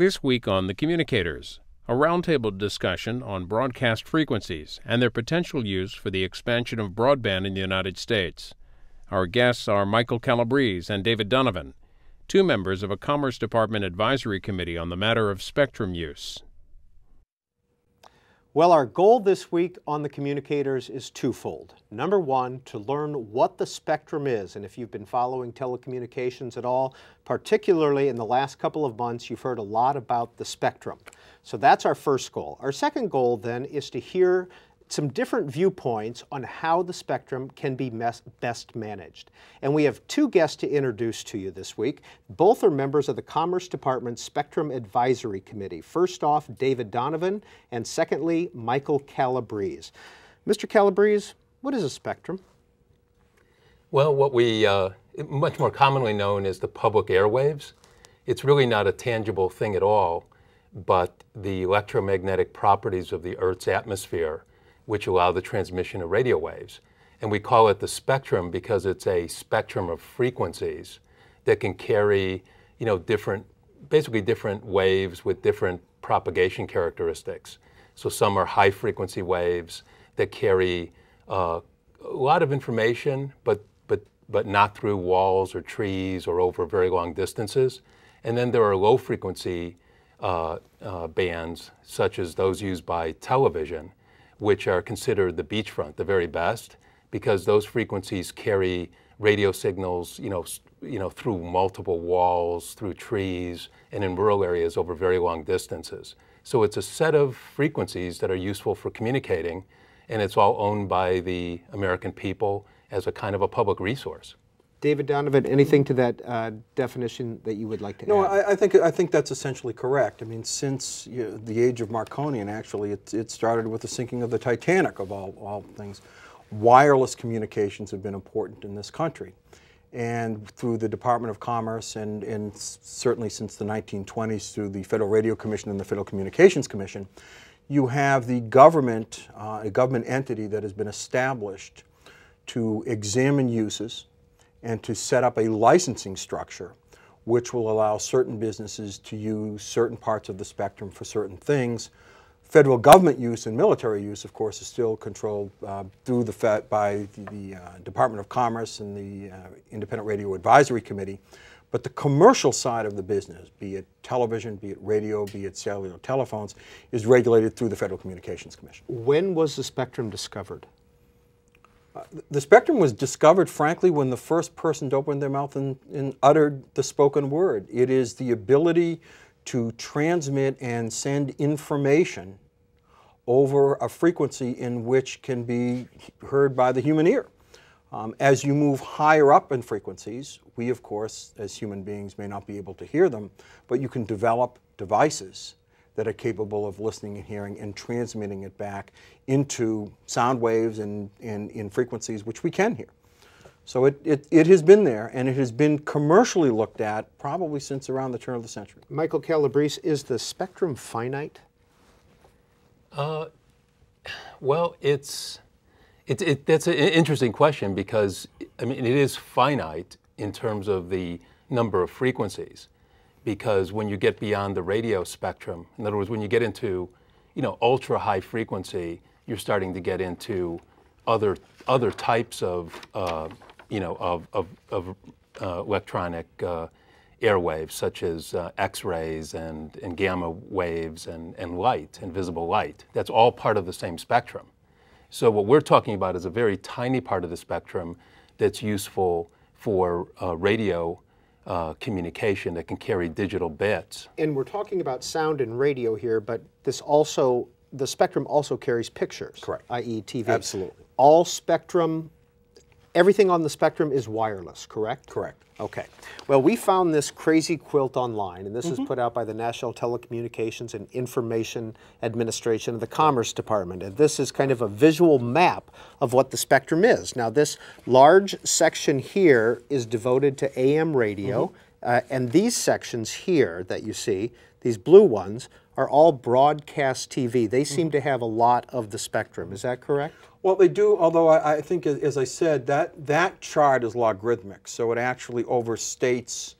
This week on The Communicators, a roundtable discussion on broadcast frequencies and their potential use for the expansion of broadband in the United States. Our guests are Michael Calabrese and David Donovan, two members of a Commerce Department advisory committee on the matter of spectrum use. Well, our goal this week on the communicators is twofold. Number one, to learn what the spectrum is. And if you've been following telecommunications at all, particularly in the last couple of months, you've heard a lot about the spectrum. So that's our first goal. Our second goal then is to hear some different viewpoints on how the spectrum can be best managed. And we have two guests to introduce to you this week. Both are members of the Commerce Department Spectrum Advisory Committee. First off, David Donovan, and secondly, Michael Calabrese. Mr. Calabrese, what is a spectrum? Well, what we, uh, much more commonly known as the public airwaves, it's really not a tangible thing at all, but the electromagnetic properties of the Earth's atmosphere which allow the transmission of radio waves. And we call it the spectrum because it's a spectrum of frequencies that can carry, you know, different, basically different waves with different propagation characteristics. So some are high frequency waves that carry uh, a lot of information, but, but, but not through walls or trees or over very long distances. And then there are low frequency uh, uh, bands, such as those used by television, which are considered the beachfront, the very best, because those frequencies carry radio signals, you know, you know, through multiple walls, through trees, and in rural areas over very long distances. So it's a set of frequencies that are useful for communicating, and it's all owned by the American people as a kind of a public resource. David Donovan, anything to that uh, definition that you would like to no, add? No, I, I, think I think that's essentially correct. I mean, since you know, the age of Marconi, and actually it, it started with the sinking of the Titanic, of all, all things, wireless communications have been important in this country. And through the Department of Commerce, and, and certainly since the 1920s through the Federal Radio Commission and the Federal Communications Commission, you have the government, uh, a government entity that has been established to examine uses, and to set up a licensing structure which will allow certain businesses to use certain parts of the spectrum for certain things. Federal government use and military use, of course, is still controlled uh, through the Fed by the, the uh, Department of Commerce and the uh, Independent Radio Advisory Committee. But the commercial side of the business, be it television, be it radio, be it cellular telephones, is regulated through the Federal Communications Commission. When was the spectrum discovered? The spectrum was discovered, frankly, when the first person opened their mouth and, and, uttered the spoken word. It is the ability to transmit and send information over a frequency in which can be heard by the human ear. Um, as you move higher up in frequencies, we, of course, as human beings, may not be able to hear them, but you can develop devices that are capable of listening and hearing and transmitting it back into sound waves and in frequencies which we can hear. So it, it, it, has been there, and it has been commercially looked at probably since around the turn of the century. Michael Calabrese, is the spectrum finite? Uh, well, it's, it, it, that's an interesting question because, I mean, it is finite in terms of the number of frequencies because when you get beyond the radio spectrum, in other words, when you get into, you know, ultra high frequency, you're starting to get into other other types of, uh, you know, of of, of uh, electronic uh, airwaves, such as uh, X-rays and and gamma waves and and light and visible light. That's all part of the same spectrum. So what we're talking about is a very tiny part of the spectrum that's useful for uh, radio uh, communication that can carry digital bits. And we're talking about sound and radio here, but this also, the spectrum also carries pictures. Correct. I.e. TV. Absolutely. All spectrum, everything on the spectrum is wireless, correct? Correct. Okay. Well, we found this crazy quilt online, and this mm -hmm. is put out by the National Telecommunications and Information Administration of the Commerce Department. And this is kind of a visual map of what the spectrum is. Now, this large section here is devoted to AM radio, mm -hmm. uh, and these sections here that you see, these blue ones, are all broadcast TV. They seem to have a lot of the spectrum. Is that correct? Well, they do, although I, I, think, as I said, that, that chart is logarithmic, so it actually overstates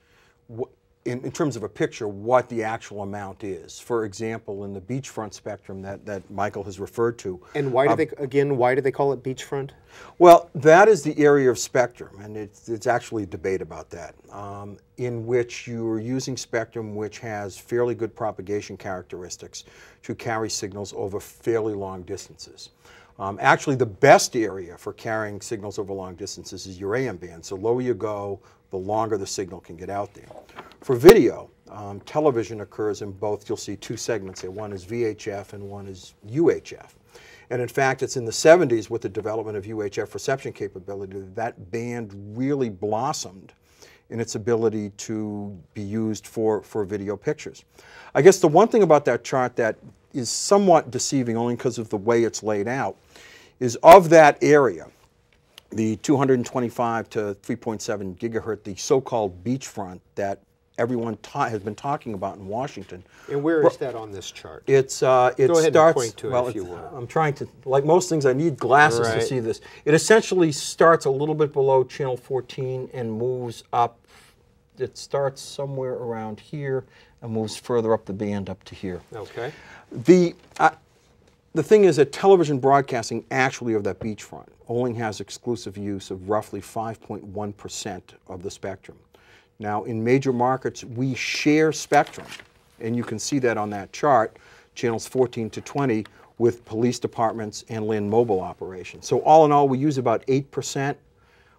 in, in terms of a picture, what the actual amount is. For example, in the beachfront spectrum that, that Michael has referred to. And why do they, again, why do they call it beachfront? Well, that is the area of spectrum, and it's, it's actually a debate about that, um, in which you are using spectrum which has fairly good propagation characteristics to carry signals over fairly long distances. Um, actually, the best area for carrying signals over long distances is your AM band. So lower you go, the longer the signal can get out there. For video, um, television occurs in both, you'll see two segments here. One is VHF and one is UHF. And in fact, it's in the 70s with the development of UHF reception capability that that band really blossomed in its ability to be used for, for video pictures. I guess the one thing about that chart that is somewhat deceiving only because of the way it's laid out is of that area, the 225 to 3.7 gigahertz, the so-called beachfront that everyone has been talking about in Washington. And where is that on this chart? It's uh, it Go ahead starts. and point to it well, if you will. I'm trying to, like most things, I need glasses to see this. It essentially starts a little bit below channel 14 and moves up. It starts somewhere around here and moves further up the band up to here. Okay. The, uh, the thing is that television broadcasting actually of that beachfront only has exclusive use of roughly 5.1% of the spectrum. Now, in major markets, we share spectrum, and you can see that on that chart, channels 14 to 20, with police departments and land mobile operations. So all in all, we use about 8%,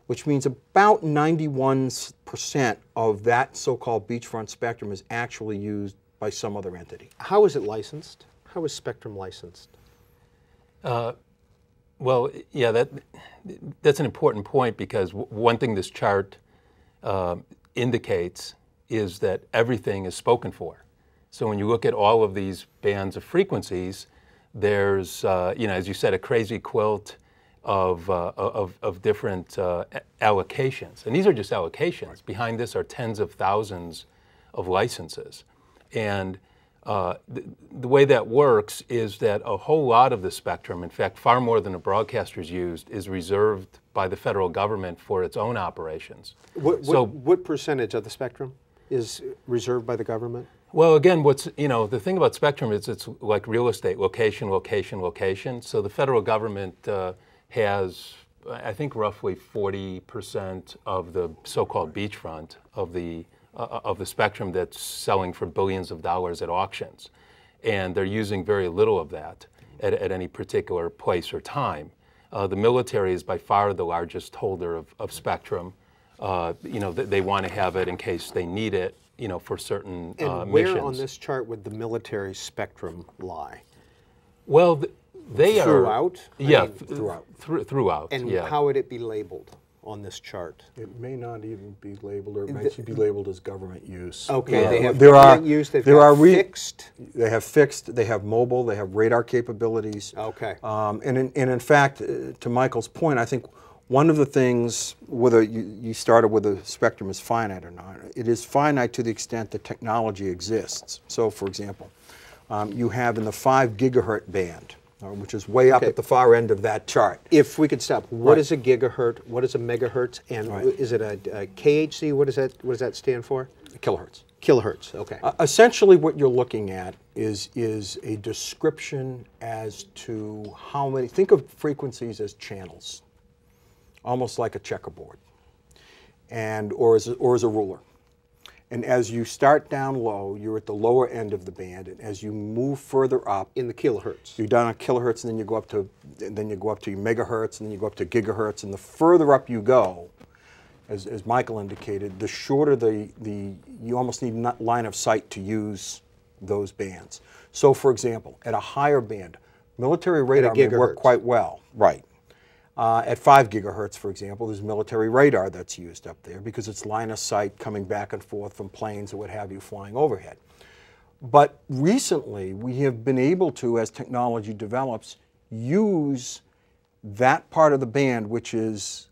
which means about 91% of that so-called beachfront spectrum is actually used by some other entity. How is it licensed? How is Spectrum licensed? Well, yeah, that that's an important point because one thing this chart um indicates is that everything is spoken for. So when you look at all of these bands of frequencies, there's, uh, you know, as you said, a crazy quilt of, uh, of, of different uh, allocations. And these are just allocations. Behind this are tens of thousands of licenses. And uh, the, the way that works is that a whole lot of the spectrum, in fact, far more than the broadcasters used, is reserved by the federal government for its own operations. What, what, So- what percentage of the spectrum is reserved by the government? Well, again, what's you know the thing about spectrum is it's like real estate: location, location, location. So the federal government uh, has, I think, roughly 40 percent of the so-called beachfront of the uh, of the spectrum that's selling for billions of dollars at auctions, and they're using very little of that at, at any particular place or time. Uh, the military is by far the largest holder of, of spectrum. Uh, you know, th- they want to have it in case they need it. You know, for certain And uh, where missions. on this chart would the military spectrum lie? Well, th- they are Throughout? I yeah, mean, th- throughout. thr- throughout. And yeah. how would it be labeled on this chart? It may not even be labeled, or it might be labeled as government use. Okay, Yeah. they have There are- use, they've there got are re- fixed. They have fixed, they have mobile, they have radar capabilities. Okay. Um, and, in, and in fact, uh, to Michael's point, I think one of the things, whether you, you started with the spectrum is finite or not, it is finite to the extent that technology exists. So, for example, um, you have in the five gigahertz band, which is way up Okay. at the far end of that chart. If we could stop, what Right. is a gigahertz? What is a megahertz? And Right. is it a, a KHZ? What does that What does that stand for? Kilohertz. Kilohertz. Okay. Uh, essentially, what you're looking at is is a description as to how many. Think of frequencies as channels, almost like a checkerboard, and or as a, or as a ruler. And as you start down low, you're at the lower end of the band, and as you move further up, in the kilohertz. you're down on kilohertz, and then you go up to, and then you go up to megahertz, and then you go up to gigahertz, and the further up you go, as, as Michael indicated, the shorter the, the you almost need not line of sight to use those bands. So, for example, at a higher band, military radar may work quite well. Right. Uh, at five gigahertz, for example, there's military radar that's used up there because it's line of sight coming back and forth from planes or what have you flying overhead. But recently, we have been able to, as technology develops, use that part of the band, which is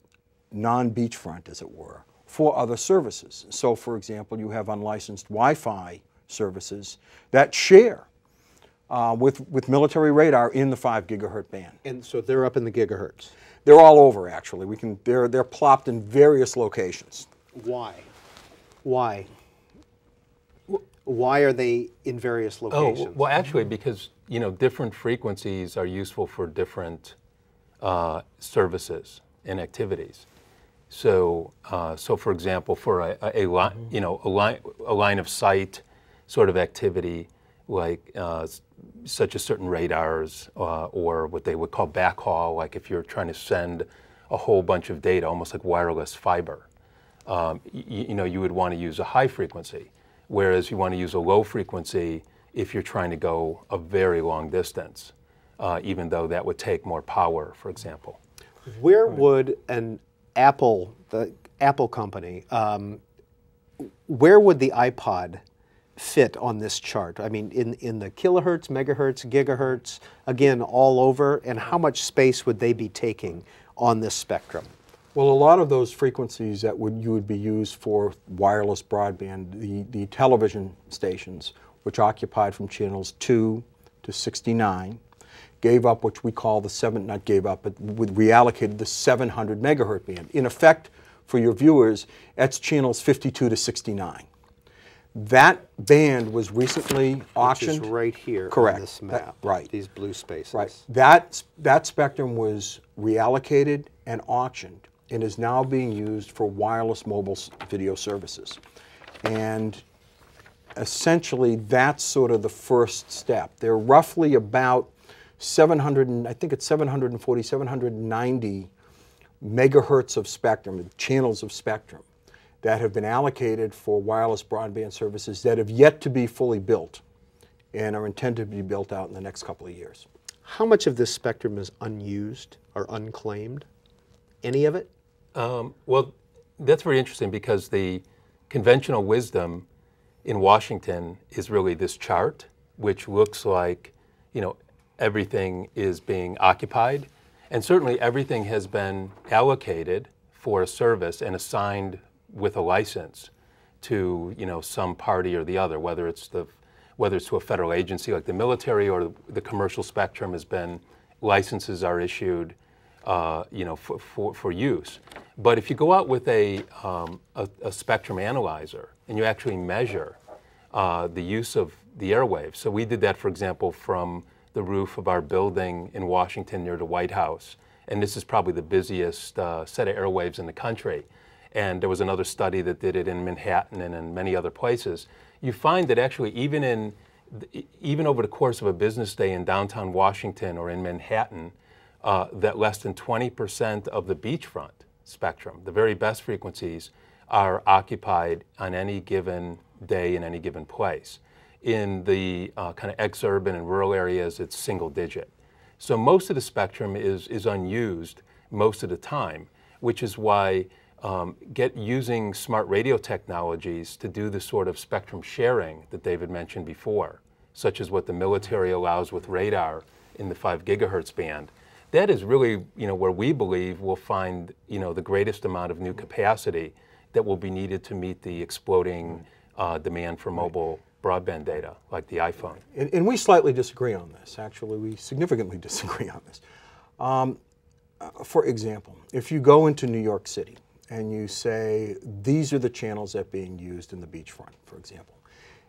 non beachfront, as it were, for other services. So, for example, you have unlicensed Wi Fi services that share uh, with, with military radar in the 5 gigahertz band. And so they're up in the gigahertz. They're all over, actually. We can, they're, they're plopped in various locations. Why? Why? Why are they in various Oh, locations? well, actually, because, you know, different frequencies are useful for different uh, services and activities. So, uh, so for example, for a, a, a line, you know, a line, a line of sight sort of activity, like uh, such as certain radars uh, or what they would call backhaul, like if you're trying to send a whole bunch of data, almost like wireless fiber, um, you know, you would want to use a high frequency, whereas you want to use a low frequency if you're trying to go a very long distance, uh, even though that would take more power, for example. Where would an Apple, the Apple company, um, where would the iPod fit on this chart? I mean, in, in the kilohertz, megahertz, gigahertz, again, all over, and how much space would they be taking on this spectrum? Well, a lot of those frequencies that would you would be used for wireless broadband, the, the television stations, which occupied from channels 2 to 69, gave up what we call the seven, not gave up, but reallocated the 700 megahertz band. In effect, for your viewers, that's channels 52 to 69. That band was recently auctioned. right here Correct. on this That- right. These blue spaces. Right. That, that spectrum was reallocated and auctioned and is now being used for wireless mobile video services. And essentially, that's sort of the first step. There are roughly about 700, and I think it's 740, 790 megahertz of spectrum, channels of spectrum, that have been allocated for wireless broadband services that have yet to be fully built and are intended to be built out in the next couple of years. How much of this spectrum is unused or unclaimed? Any of it? Um, well, that's very interesting because the conventional wisdom in Washington is really this chart, which looks like, you know, everything is being occupied. And certainly everything has been allocated for a service and assigned with a license to, you know, some party or the other, whether it's the whether it's to a federal agency like the military or the commercial spectrum has been licenses are issued uh, you know, for, for, for use. But if you go out with a, um, a, a spectrum analyzer and you actually measure uh, the use of the airwaves, so we did that, for example, from the roof of our building in Washington near the White House, and this is probably the busiest uh, set of airwaves in the country. And there was another study that did it in Manhattan and in many other places. You find that actually, even in even over the course of a business day in downtown Washington or in Manhattan, uh, that less than 20% of the beachfront spectrum, the very best frequencies, are occupied on any given day in any given place. In the uh, kind of ex-urban and rural areas, it's single digit. So most of the spectrum is, is unused most of the time, which is why um, get using smart radio technologies to do the sort of spectrum sharing that David mentioned before, such as what the military allows with radar in the five gigahertz band. That is really, you know, where we believe we'll find, you know, the greatest amount of new capacity that will be needed to meet the exploding uh, demand for mobile broadband data, like the iPhone. And, and we slightly disagree on this. Actually, we significantly disagree on this. Um, uh, for example, if you go into New York City and you say, these are the channels that are being used in the beachfront, for example,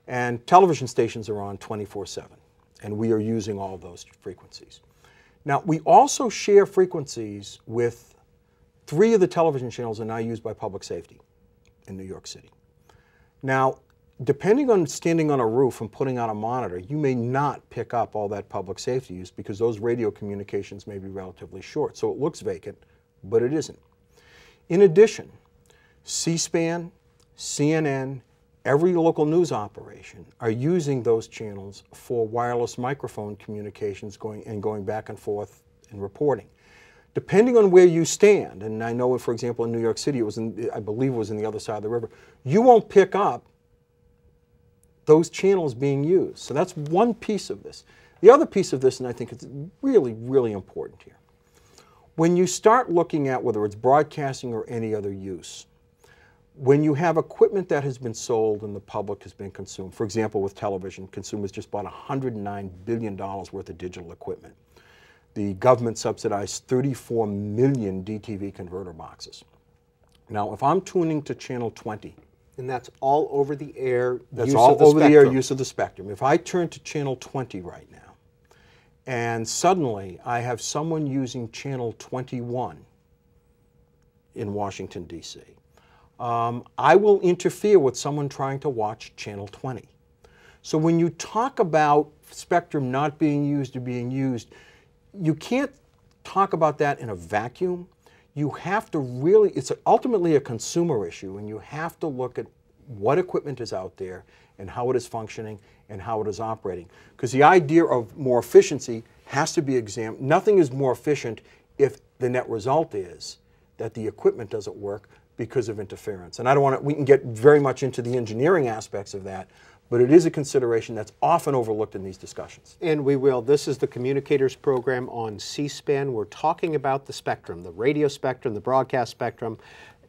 and television stations are on 24 7, and we are using all those frequencies. Now, we also share frequencies with three of the television channels that are now used by public safety in New York City. Now, depending on standing on a roof and putting on a monitor, you may not pick up all that public safety use because those radio communications may be relatively short. So it looks vacant, but it isn't. In addition, C-SPAN, CNN, every local news operation are using those channels for wireless microphone communications going and going back and forth and reporting. Depending on where you stand, and I know, for example, in New York City, it was in, I believe it was in the other side of the river, you won't pick up those channels being used. So that's one piece of this. The other piece of this, and I think it's really, really important here, when you start looking at whether it's broadcasting or any other use, when you have equipment that has been sold and the public has been consumed, for example, with television, consumers just bought $109 billion worth of digital equipment. The government subsidized 34 million DTV converter boxes. Now, if I'm tuning to channel 20 And that's all over the air That's use all of the over the air use of the spectrum. If I turn to channel 20 right now, and suddenly I have someone using channel 21 in Washington, D.C., um, I will interfere with someone trying to watch channel 20. So when you talk about spectrum not being used or being used, you can't talk about that in a vacuum. You have to really, it's ultimately a consumer issue, and you have to look at what equipment is out there and how it is functioning and how it is operating. Because the idea of more efficiency has to be examined. Nothing is more efficient if the net result is that the equipment doesn't work because of interference. And I don't want to, we can get very much into the engineering aspects of that, but it is a consideration that's often overlooked in these discussions. And we will. This is the Communicators program on C SPAN. We're talking about the spectrum, the radio spectrum, the broadcast spectrum,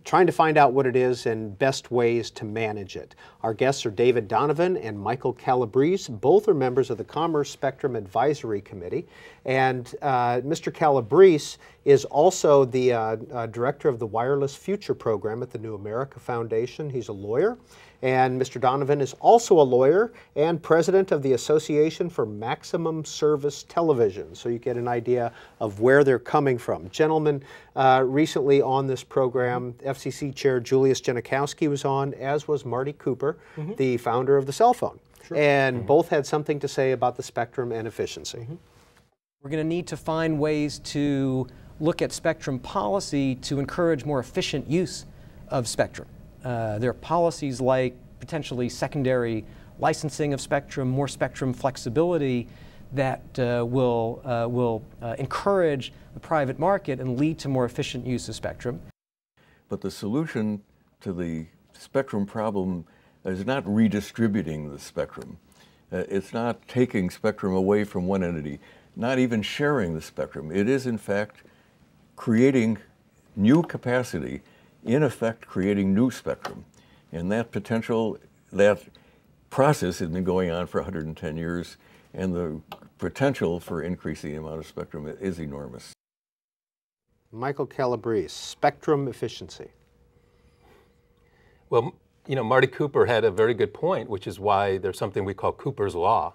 trying to find out what it is and best ways to manage it. Our guests are David Donovan and Michael Calabrese. Both are members of the Commerce Spectrum Advisory Committee. And uh, Mr. Calabrese is also the uh, uh, director of the Wireless Future program at the New America Foundation. He's a lawyer. And Mr. Donovan is also a lawyer and president of the Association for Maximum Service Television. So you get an idea of where they're coming from. Gentlemen, uh, recently on this program, FCC Chair Julius Genachowski was on, as was Marty Cooper, mm-hmm. the founder of the cell phone. And mm-hmm. both had something to say about the spectrum and efficiency. Mm-hmm. We're going to need to find ways to look at spectrum policy to encourage more efficient use of spectrum. Uh, there are policies like potentially secondary licensing of spectrum, more spectrum flexibility that uh, will, uh, will uh, encourage the private market and lead to more efficient use of spectrum. But the solution to the spectrum problem is not redistributing the spectrum. Uh, it's not taking spectrum away from one entity, not even sharing the spectrum. It is, in fact, creating new capacity, in effect, creating new spectrum. And that potential, that process has been going on for 110 years, and the potential for increasing the amount of spectrum is enormous. Michael Calabrese, spectrum efficiency. Well, you know, Marty Cooper had a very good point, which is why there's something we call Cooper's Law,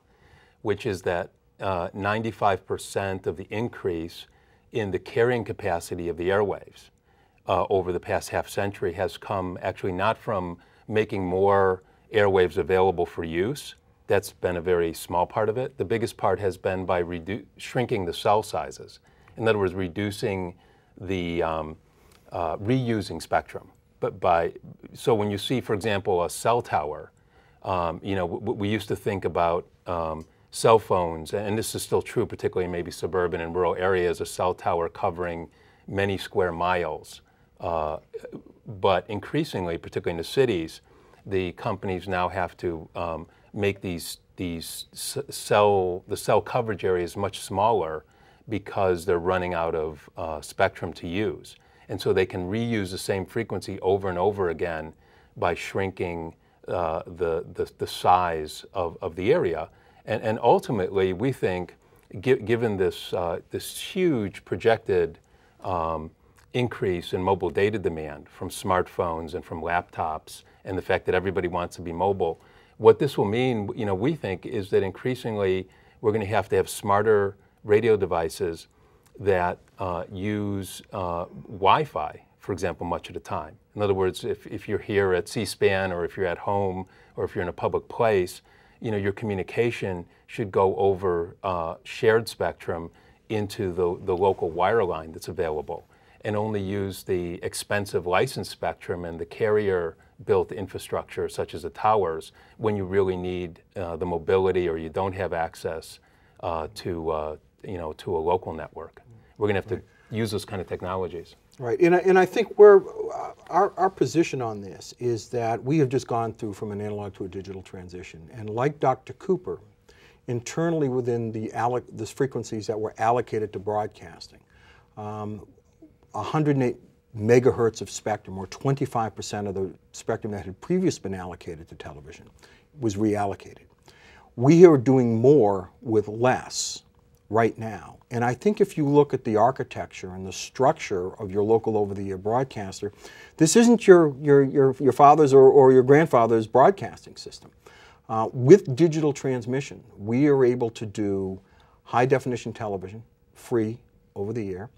which is that uh, 95% of the increase in the carrying capacity of the airwaves uh, over the past half century has come actually not from making more airwaves available for use. That's been a very small part of it. The biggest part has been by shrinking the cell sizes. In other words, reducing the um, uh, reusing spectrum. But by so when you see, for example, a cell tower, um, you know, we used to think about um, cell phones, and this is still true, particularly in maybe suburban and rural areas, a cell tower covering many square miles. Uh, but increasingly, particularly in the cities, the companies now have to um, make these these cell the cell coverage areas much smaller because they're running out of uh, spectrum to use, and so they can reuse the same frequency over and over again by shrinking uh, the, the the size of, of the area, and and ultimately we think, gi- given this uh, this huge projected um, increase in mobile data demand from smartphones and from laptops and the fact that everybody wants to be mobile. What this will mean, you know, we think is that increasingly we're going to have to have smarter radio devices that uh, use uh, Wi-Fi, for example, much of the time. In other words, if, if you're here at C-SPAN or if you're at home or if you're in a public place, you know, your communication should go over uh, shared spectrum into the, the local wire line that's available and only use the expensive license spectrum and the carrier built infrastructure such as the towers when you really need uh, the mobility or you don't have access uh, to, uh, you know, to a local network. We're going to have to use those kind of technologies. Right, and I, and I think we're, our, our position on this is that we have just gone through from an analog to a digital transition. And like Dr. Cooper, internally within the, alloc, the frequencies that were allocated to broadcasting, um, 108 megahertz of spectrum, or 25% of the spectrum that had previously been allocated to television, was reallocated. We are doing more with less right now. And I think if you look at the architecture and the structure of your local over-the-air broadcaster, this isn't your, your, your, your father's or, or your grandfather's broadcasting system. Uh, with digital transmission, we are able to do high definition television, free, over the air.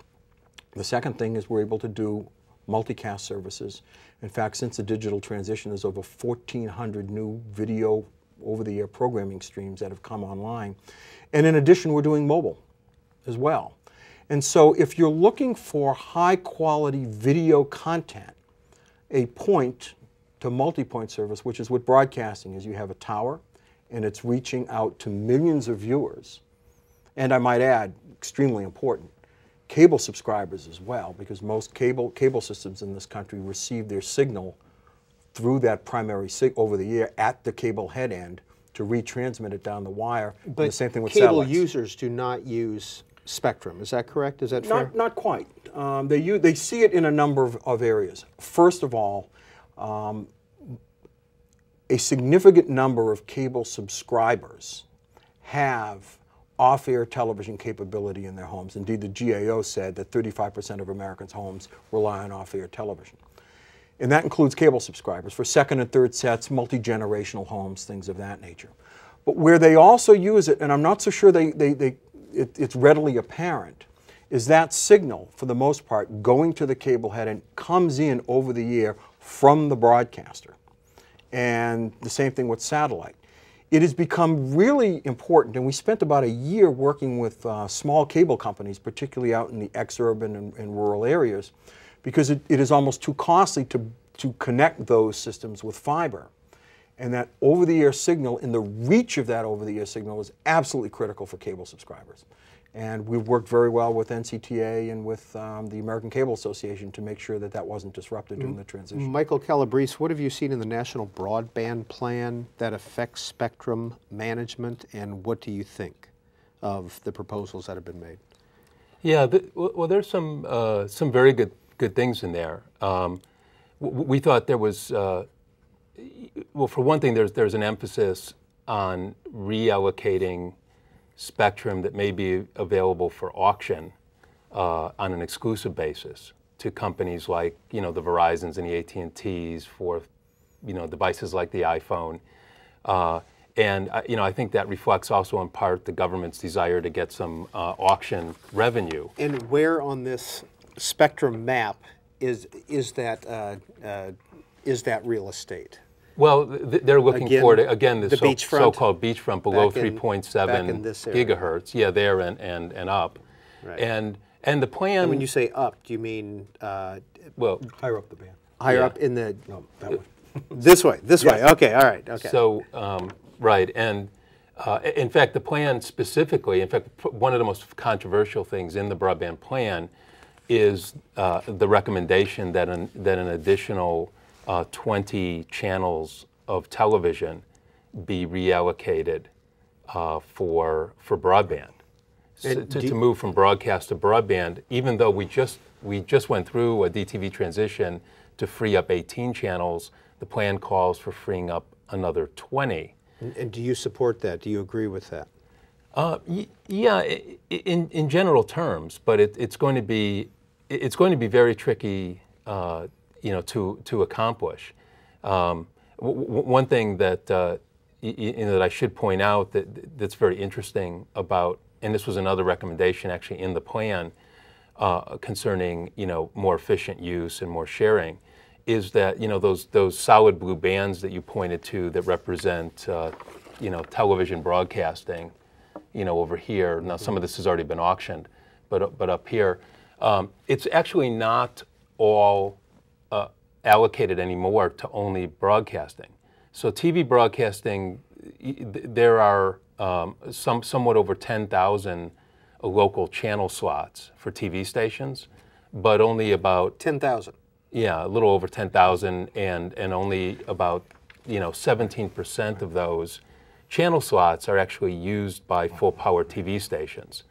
The second thing is we're able to do multicast services. In fact, since the digital transition, there's over 1,400 new video over the air programming streams that have come online. And in addition, we're doing mobile as well. And so if you're looking for high quality video content, a point to multi-point service, which is what broadcasting is. You have a tower and it's reaching out to millions of viewers. And I might add, extremely important, cable subscribers as well, because most cable, cable systems in this country receive their signal through that primary over the year at the cable head end to retransmit it down the wire. But the same thing with cable satellites. users do not use spectrum. Is that correct? Is that fair? Not, not quite. Um, they, use, they see it in a number of, of areas. First of all, um, a significant number of cable subscribers have off-air television capability in their homes. Indeed, the GAO said that 35% of Americans' homes rely on off-air television. And that includes cable subscribers for second and third sets, multi-generational homes, things of that nature. But where they also use it, and I'm not so sure they, they, they, it, it's readily apparent, is that signal, for the most part, going to the cable head end comes in over the air from the broadcaster. And the same thing with satellite. It has become really important, and we spent about a year working with uh, small cable companies, particularly out in the exurban and, and rural areas, because it, it is almost too costly to, to connect those systems with fiber. And that over-the-air signal and the reach of that over-the-air signal is absolutely critical for cable subscribers. And we've worked very well with NCTA and with um, the American Cable Association to make sure that that wasn't disrupted during the transition. Michael Calabrese, what have you seen in the National Broadband Plan that affects spectrum management, and what do you think of the proposals that have been made? Yeah, the, well, there's some uh, some very good good things in there. Um, we thought there was, uh, well, for one thing, there's there's an emphasis on reallocating spectrum that may be available for auction uh, on an exclusive basis to companies like you know the Verizons and the AT&Ts for you know devices like the iPhone. Uh, and uh, you know, I think that reflects also in part the government's desire to get some uh, auction revenue. And where on this spectrum map is is that uh, uh, is that real estate? Well, th they're looking again, for it again the, the so, beachfront, so-called beachfront below 3.7 gigahertz. Yeah, there and and and up. Right. And and the plan. And when you say up, do you mean uh, well higher up the band? Higher yeah. up in the no that way. this way, this yes. way. Okay, all right. Okay. So um, right, and uh, in fact, the plan specifically, in fact, one of the most controversial things in the broadband plan is uh, the recommendation that an that an additional uh, 20 channels of television be reallocated uh, for for broadband. So to, to, move from broadcast to broadband, even though we just we just went through a DTV transition to free up 18 channels, the plan calls for freeing up another 20. And, and do you support that? Do you agree with that? Uh, yeah, in in general terms, but it, it's going to be it's going to be very tricky uh, you know, to, to accomplish. Um, one thing that, uh, that I should point out that, that's very interesting about, and this was another recommendation actually in the plan uh, concerning, you know, more efficient use and more sharing, is that, you know, those, those solid blue bands that you pointed to that represent, uh, you know, television broadcasting, you know, over here. Now, some of this has already been auctioned, but, but up here, um, it's actually not all uh, allocated anymore to only broadcasting. So TV broadcasting, there are um, some somewhat over 10,000 local channel slots for TV stations, but only about 10,000. Yeah, a little over 10,000, and and only about you know 17% of those channel slots are actually used by full power TV stations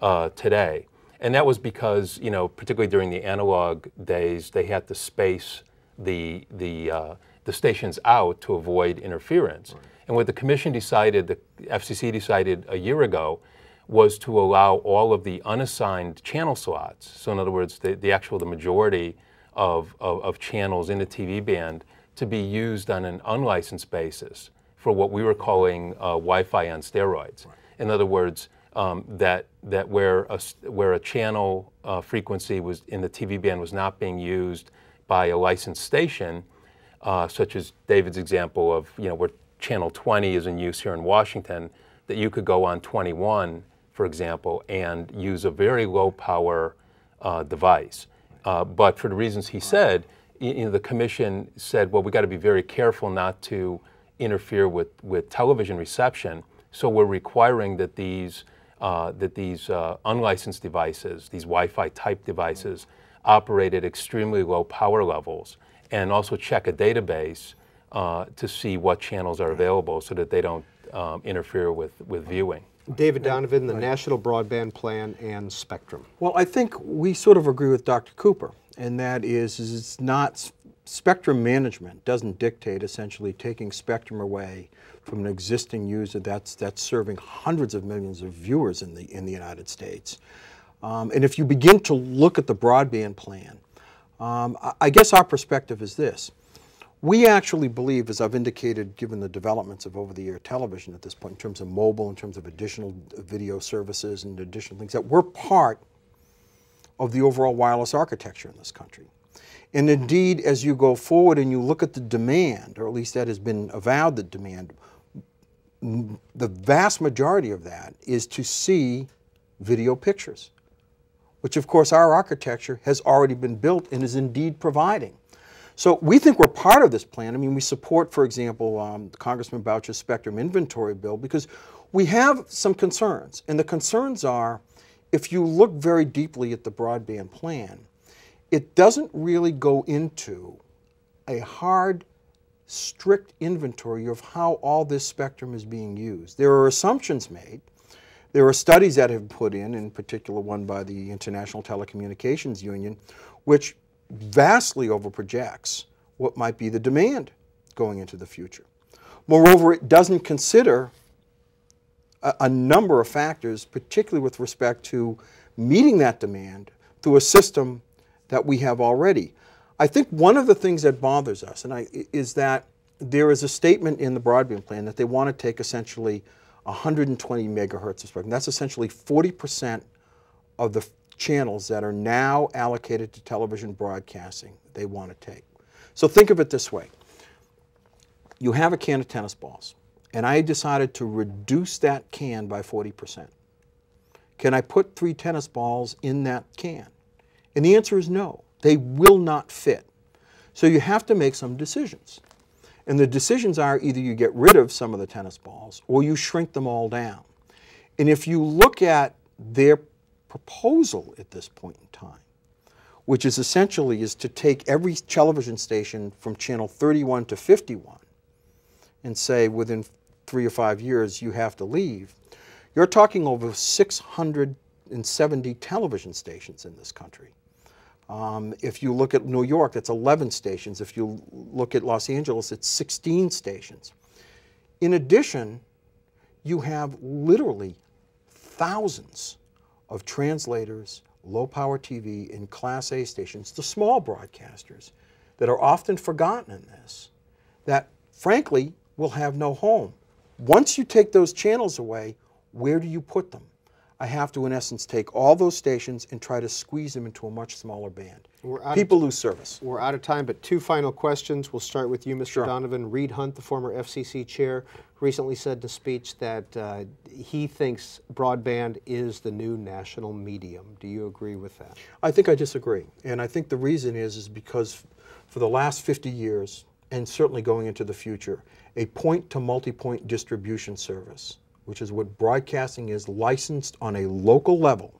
uh, today. And that was because, you know, particularly during the analog days, they had to space the, the, uh, the stations out to avoid interference. Right. And what the commission decided, the FCC decided a year ago, was to allow all of the unassigned channel slots, so in other words, the, the actual, the majority of, of, of channels in the TV band to be used on an unlicensed basis for what we were calling uh, Wi-Fi on steroids. Right. In other words, um, that that where a where a channel uh, frequency was in the TV band was not being used by a licensed station, uh, such as David's example of you know where channel 20 is in use here in Washington, that you could go on 21, for example, and use a very low power uh, device. Uh, but for the reasons he said, you know, the commission said, well, we got to be very careful not to interfere with, with television reception. So we're requiring that these uh, that these uh, unlicensed devices, these Wi-Fi type devices, operate at extremely low power levels, and also check a database uh, to see what channels are available so that they don't um, interfere with, with viewing. David Donovan, the National Broadband Plan and Spectrum. Well, I think we sort of agree with Dr. Cooper, and that is, is it's not spectrum management doesn't dictate essentially taking spectrum away from an existing user that's, that's serving hundreds of millions of viewers in the, in the United States. Um, and if you begin to look at the broadband plan, um, I, I guess our perspective is this. We actually believe, as I've indicated, given the developments of over-the-air television at this point, in terms of mobile, in terms of additional video services and additional things, that we're part of the overall wireless architecture in this country. And indeed, as you go forward and you look at the demand, or at least that has been avowed the demand, the vast majority of that is to see video pictures, which of course our architecture has already been built and is indeed providing. So we think we're part of this plan. I mean, we support, for example, um, Congressman Boucher's spectrum inventory bill because we have some concerns. And the concerns are, if you look very deeply at the broadband plan, it doesn't really go into a hard strict inventory of how all this spectrum is being used. There are assumptions made. There are studies that have put in, in particular one by the International Telecommunications Union, which vastly overprojects what might be the demand going into the future. Moreover, it doesn't consider a, a number of factors, particularly with respect to meeting that demand through a system that we have already. I think one of the things that bothers us and I, is that there is a statement in the broadband plan that they want to take essentially 120 megahertz of spectrum. That's essentially 40% of the channels that are now allocated to television broadcasting they want to take. So think of it this way. You have a can of tennis balls, and I decided to reduce that can by 40%. Can I put three tennis balls in that can? And the answer is no. They will not fit. So you have to make some decisions. And the decisions are either you get rid of some of the tennis balls or you shrink them all down. And if you look at their proposal at this point in time, which is essentially is to take every television station from channel 31 to 51 and say within three or five years you have to leave, you're talking over 670 television stations in this country. Um, if you look at New York, that's 11 stations. If you look at Los Angeles, it's 16 stations. In addition, you have literally thousands of translators, low power TV, and Class A stations, the small broadcasters, that are often forgotten in this, that frankly will have no home. Once you take those channels away, where do you put them? I have to, in essence, take all those stations and try to squeeze them into a much smaller band. People lose service. We're out of time, but two final questions. We'll start with you, Mr. Sure. Donovan. Reed Hundt, the former FCC chair, recently said in a speech that uh, he thinks broadband is the new national medium. Do you agree with that? I think I disagree. And I think the reason is, is because for the last 50 years, and certainly going into the future, a point to multi-point distribution service which is what broadcasting is licensed on a local level,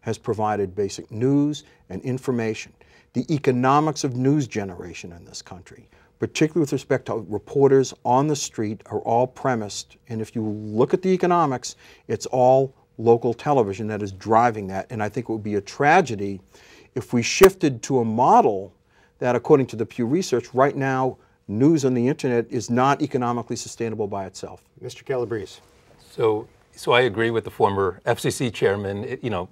has provided basic news and information. The economics of news generation in this country, particularly with respect to reporters on the street, are all premised. And if you look at the economics, it's all local television that is driving that. And I think it would be a tragedy if we shifted to a model that, according to the Pew Research, right now, news on the internet is not economically sustainable by itself. Mr. Calabrese. So so I agree with the former FCC chairman. It, you know,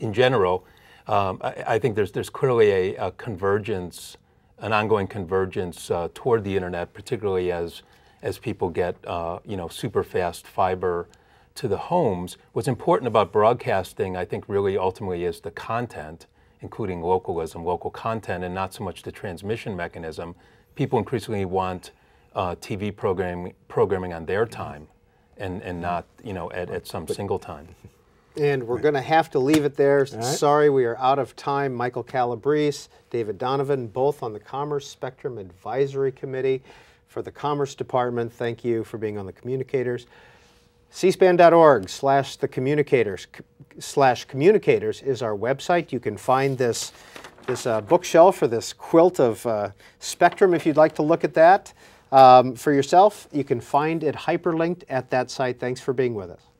in general, um, I, I, think there's there's clearly a, a convergence, an ongoing convergence uh, toward the internet, particularly as as people get uh, you know super fast fiber to the homes. What's important about broadcasting, I think, really ultimately is the content, including localism, local content, and not so much the transmission mechanism. People increasingly want uh, TV programming programming on their time, and and not you know at, at some single time. And we're going to have to leave it there. Right. Sorry, we are out of time. Michael Calabrese, David Donovan, both on the Commerce Spectrum Advisory Committee for the Commerce Department. Thank you for being on the communicators. cspan.org slash the communicators slash communicators is our website. You can find this, this uh, bookshelf or this quilt of uh, Spectrum if you'd like to look at that um, for yourself. You can find it hyperlinked at that site. Thanks for being with us.